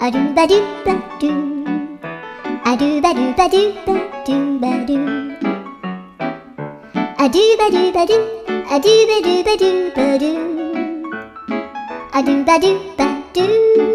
a do ba do ba do a do ba do ba do ba do ba do a do ba do ba do a do ba do ba do ba do a do ba do ba do